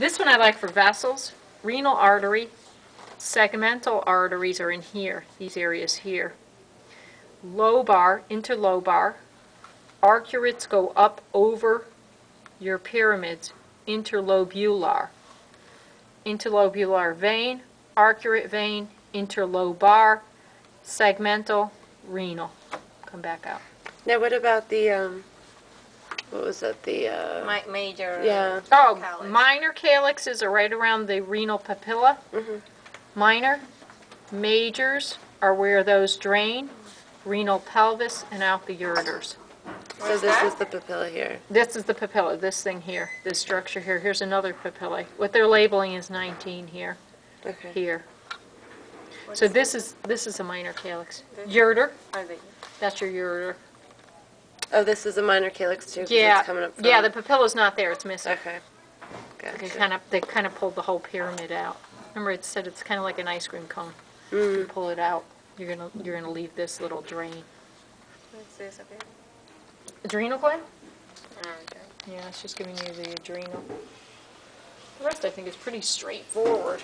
This one I like for vessels, renal artery, segmental arteries are in here, these areas here. Lobar, interlobar, arcuates go up over your pyramids, interlobular. Interlobular vein, arcuate vein, interlobar, segmental, renal. Come back out. Now, what about the, um, what was that, the, uh, My major. Yeah. Oh, Calyx. minor calyxes are right around the renal papilla. Mhm. Minor, majors are where those drain, renal pelvis and out the ureters. so this that? is the papilla here. This is the papilla, this thing here, this structure here. Here's another papilla. What they're labeling is 19 here, Okay. here. What So is this is, this is a minor calyx. This? Ureter, the- that's your ureter. Oh, this is a minor calyx too, 'cause Yeah, it's coming up from. yeah, the papilla's not there, it's missing. Okay. They Gotcha. kind of, they kind of pulled the whole pyramid out. Remember, it said it's kind of like an ice cream cone. If you Mm. pull it out, you're gonna, you're gonna leave this little drain. What's this up here? Adrenal gland? Oh, okay. Yeah, it's just giving you the adrenal. The rest, I think, is pretty straightforward.